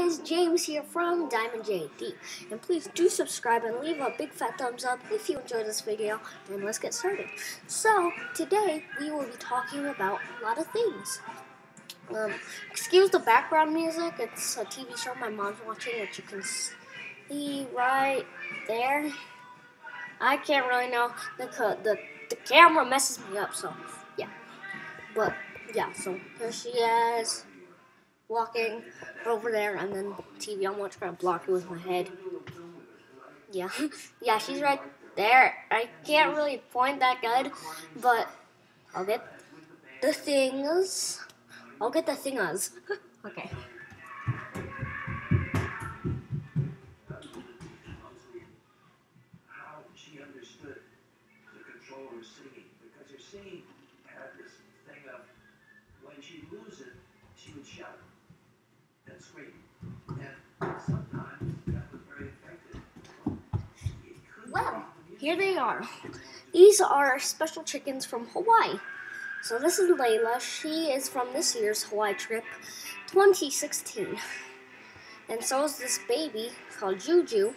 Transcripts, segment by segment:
James here from Diamond JD, and please do subscribe and leave a big fat thumbs up if you enjoyed this video, and let's get started. So, today we will be talking about a lot of things. Um, excuse the background music, it's a TV show my mom's watching, which you can see right there. I can't really know, the, the, the camera messes me up, so yeah. But, yeah, so here she is walking over there, and then TV. I'm watching to block it with my head. Yeah, yeah, she's right there. I can't really point that good, but I'll get the things. I'll get the thingers. okay. singing had this thing of when she it, she would shout and scream. And sometimes that was very effective. It could Well, be the here they are. These are special chickens from Hawaii. So this is Layla. She is from this year's Hawaii trip, 2016. And so is this baby called Juju.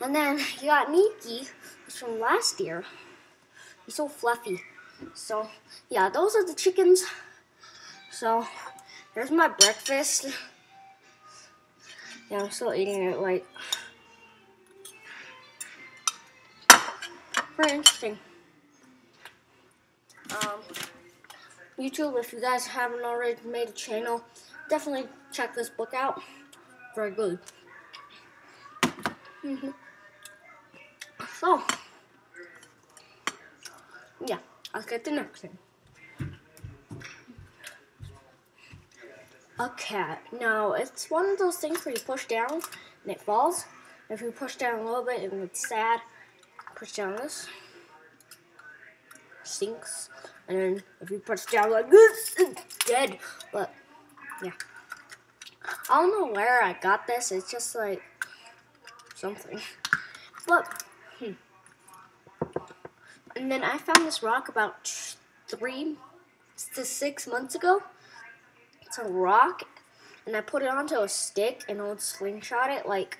And then you got Nikki, who's from last year. He's so fluffy. So yeah, those are the chickens. So there's my breakfast. Yeah, I'm still eating it like very interesting. Um, YouTube, if you guys haven't already made a channel, definitely check this book out. Very good. hmm So, yeah, I'll get the next thing. A cat. Now, it's one of those things where you push down and it falls. If you push down a little bit and it's sad, down this, sinks, and then if you push down like this, it's dead. But yeah, I don't know where I got this. It's just like something. But hmm. and then I found this rock about three to six months ago. It's a rock, and I put it onto a stick and I would slingshot it like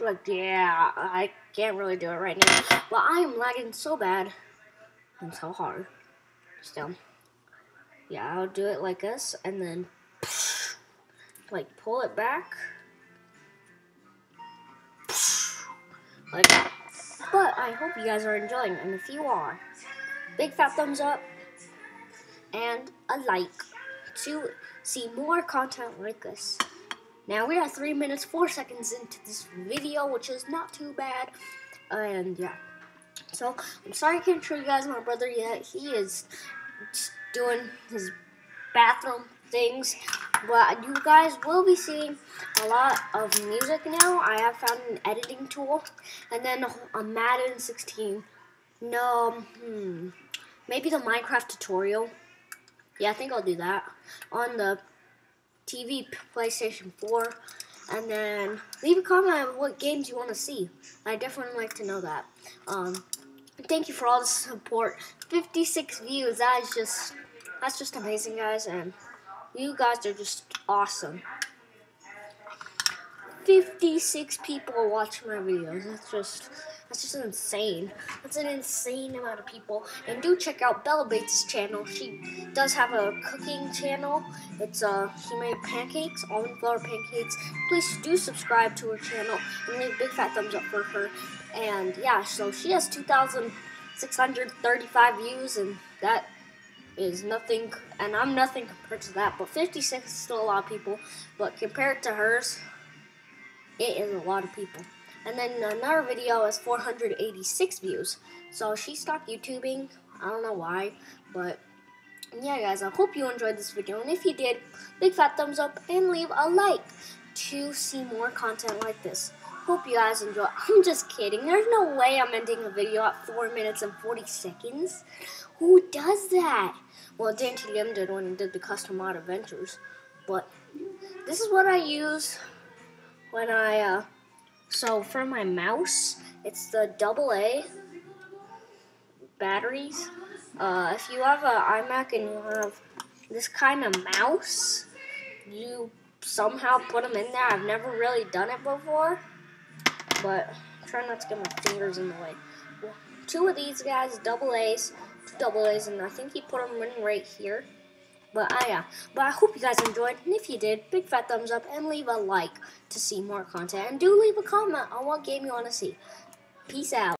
like yeah i can't really do it right now. But i am lagging so bad and so hard. Still. Yeah i'll do it like this and then like pull it back. Like but i hope you guys are enjoying. And if you are big fat thumbs up and a like to see more content like this now we are three minutes four seconds into this video, which is not too bad. And yeah, so I'm sorry I can't show you guys my brother yet. He is doing his bathroom things, but you guys will be seeing a lot of music now. I have found an editing tool, and then a Madden 16. No, hmm, maybe the Minecraft tutorial. Yeah, I think I'll do that on the TV, PlayStation 4, and then leave a comment on what games you want to see. I definitely like to know that. Um, thank you for all the support. 56 views. That is just that's just amazing, guys, and you guys are just awesome. 56 people watch my videos. That's just that's just insane. That's an insane amount of people. And do check out Bella Bates' channel. She does have a cooking channel. It's uh she made pancakes, almond flour pancakes. Please do subscribe to her channel and leave a big fat thumbs up for her. And yeah, so she has 2,635 views, and that is nothing. And I'm nothing compared to that. But 56 is still a lot of people. But compared to hers, it is a lot of people. And then another video has 486 views. So she stopped YouTubing. I don't know why, but yeah, guys, I hope you enjoyed this video. And if you did, big fat thumbs up and leave a like to see more content like this. Hope you guys enjoy. I'm just kidding. There's no way I'm ending a video at 4 minutes and 40 seconds. Who does that? Well, Dan TDM did when he did the custom mod adventures. But this is what I use when I, uh, so for my mouse, it's the double A batteries. Uh, if you have an iMac and you have this kind of mouse, you somehow put them in there. I've never really done it before, but try not to get my fingers in the way. Two of these guys, double A's, two double A's, and I think he put them in right here. But I, yeah, but I hope you guys enjoyed, and if you did, big fat thumbs up, and leave a like to see more content, and do leave a comment on what game you want to see. Peace out.